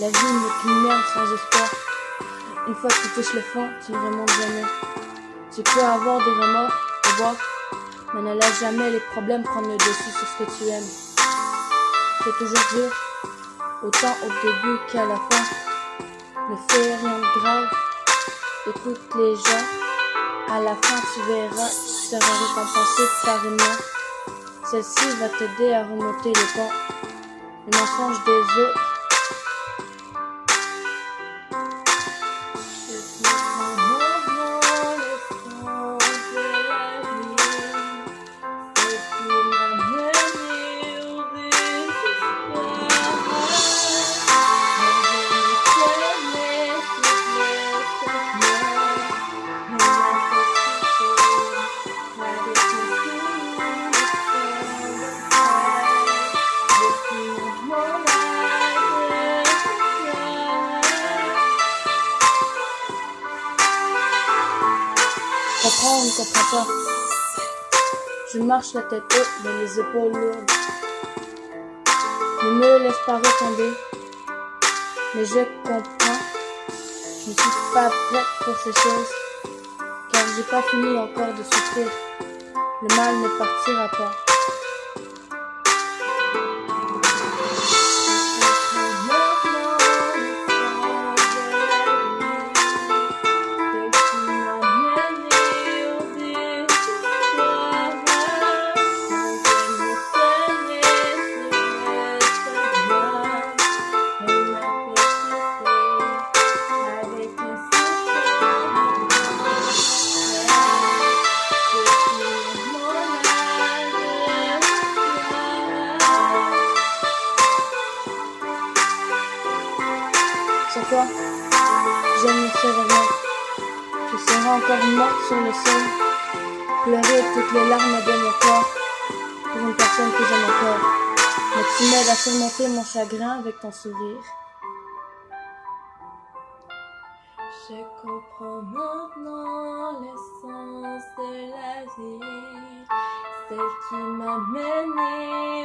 La vie n'est qu'une merde sans espoir. Une fois que tu touches le fond, tu ne remontes jamais. Tu peux avoir des remords, des boire, mais ne laisse jamais les problèmes prendre le dessus sur ce que tu aimes. C'est toujours dur, autant au début qu'à la fin. Ne fais rien de grave, écoute les gens. À la fin, tu verras, tu seras récompensé par une main. Celle-ci va t'aider à remonter le pont. Le mensonge des autres Comprends ou ne comprends pas Je marche la tête haute, mais les épaules lourdes. Ne me laisse pas retomber, mais je comprends. Je ne suis pas prête pour ces choses, car j'ai pas fini encore de souffrir. Le mal ne partira pas. Toi, je ne serai rien. Je serai encore morte sur le sol, pleurer toutes les larmes de mon corps pour une personne que j'aime encore. Mais tu m'aides à surmonter mon chagrin avec ton sourire. Je comprends maintenant l'essence de la vie, celle qui m'a mené